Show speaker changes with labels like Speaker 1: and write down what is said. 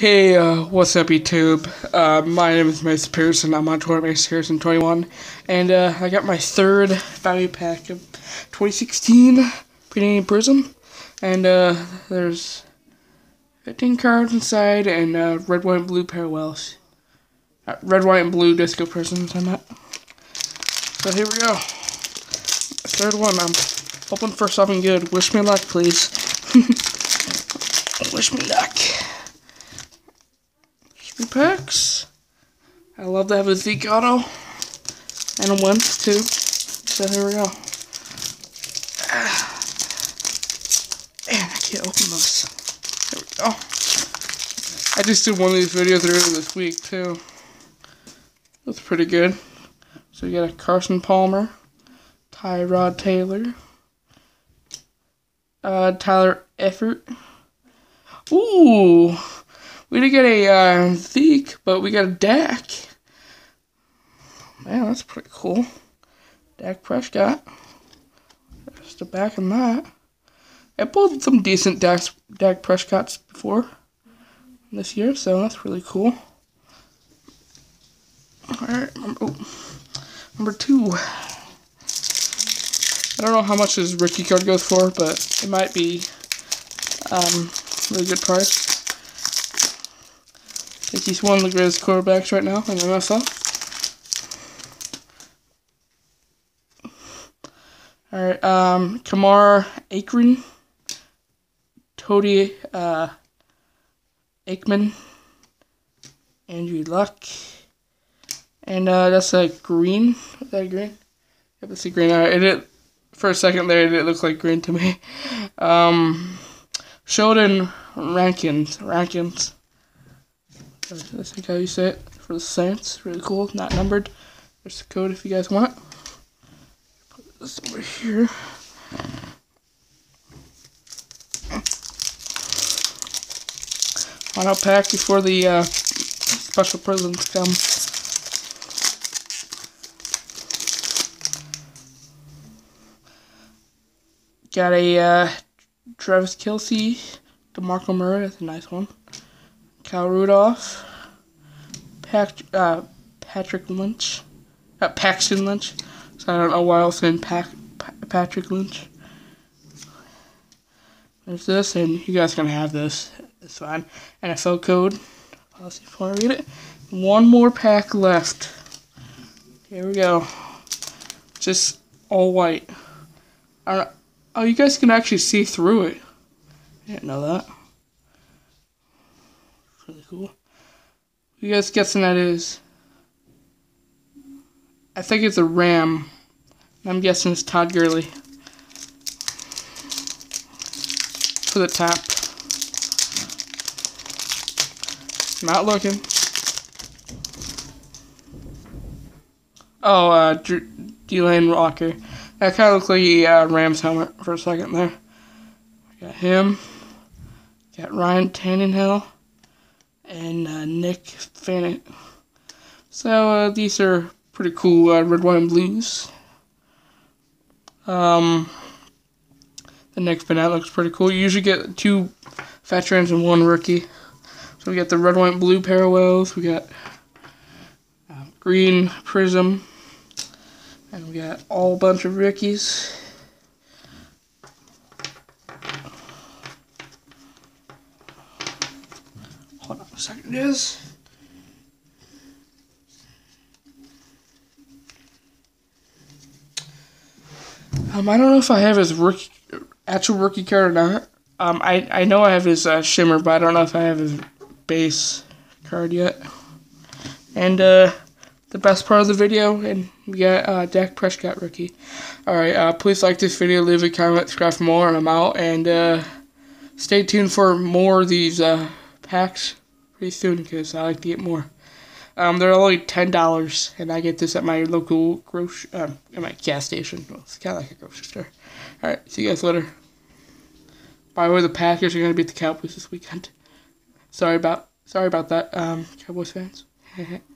Speaker 1: Hey, uh, what's up, YouTube? Uh, my name is Mace Pearson. I'm on tour Mace Pearson 21, and uh, I got my third value pack of 2016 Panini Prizm, and uh, there's 15 cards inside and uh, red, white, and blue parallels. Uh, red, white, and blue disco Prizms. I'm at. So here we go. Third one. I'm hoping for something good. Wish me luck, please. Wish me luck packs. I love to have a Zeke auto. And a Wentz too. So here we go. Ah. Man, I can't open those. There we go. I just did one of these videos earlier this week too. That's pretty good. So you got a Carson Palmer, Tyrod Taylor, uh, Tyler Eifert. Ooh, we didn't get a uh, Zeke, but we got a Dak. Man, that's pretty cool. Dak Prescott. Just the back in that. I pulled some decent Dak, Dak Prescotts before this year, so that's really cool. Alright, number, oh, number two. I don't know how much his rookie card goes for, but it might be um, really good price think he's one of the greatest quarterbacks right now in the NFL. Alright, um, Kamar Aiken, Cody uh, Aikman, Andrew Luck, and uh, that's a green. Is that green? Yep, that's a green. Alright, it, for a second there, it looked like green to me. Um, Sheldon Rankins, Rankins. That's how you say it for the Saints. Really cool. Not numbered. There's the code if you guys want. Put this over here. Final pack before the uh, special presents come. Got a uh, Travis Kelce, DeMarco Murray. That's a nice one. Kyle Rudolph, Pat, uh, Patrick Lynch, uh, Paxton Lynch. So I don't know why I was saying Pac, Patrick Lynch. There's this, and you guys can have this. It's fine. NFL code. Policy before I read it. One more pack left. Here we go. Just all white. I don't, oh, you guys can actually see through it. I didn't know that really cool. You guys guessing that is? I think it's a ram. I'm guessing it's Todd Gurley. For the top. Not looking. Oh, uh, Delanie Walker. That kind of looked like a uh, Rams helmet for a second there. Got him. Got Ryan Tannehill and uh, Nick Fanning. So uh, these are pretty cool uh, red, white, and blues. Um, the Nick Fanning looks pretty cool. You usually get two veterans and one rookie. So we got the red, white, and blue parallels. We got uh, green Prizm. And we got all bunch of rookies. Second is. Um, I don't know if I have his rookie, actual rookie card or not. Um, I, I know I have his uh, shimmer, but I don't know if I have his base card yet. And uh, the best part of the video, and we got uh, Dak Prescott rookie. Alright, uh, please like this video, leave a comment, subscribe for more, and I'm out. And uh, stay tuned for more of these uh, packs pretty soon because I like to get more. Um, they're only ten dollars, and I get this at my local grocery, um, at my gas station. Well, it's kind of like a grocery store. All right, see you guys later. By the way, the Packers are gonna beat the Cowboys this weekend. Sorry about sorry about that, um, Cowboys fans.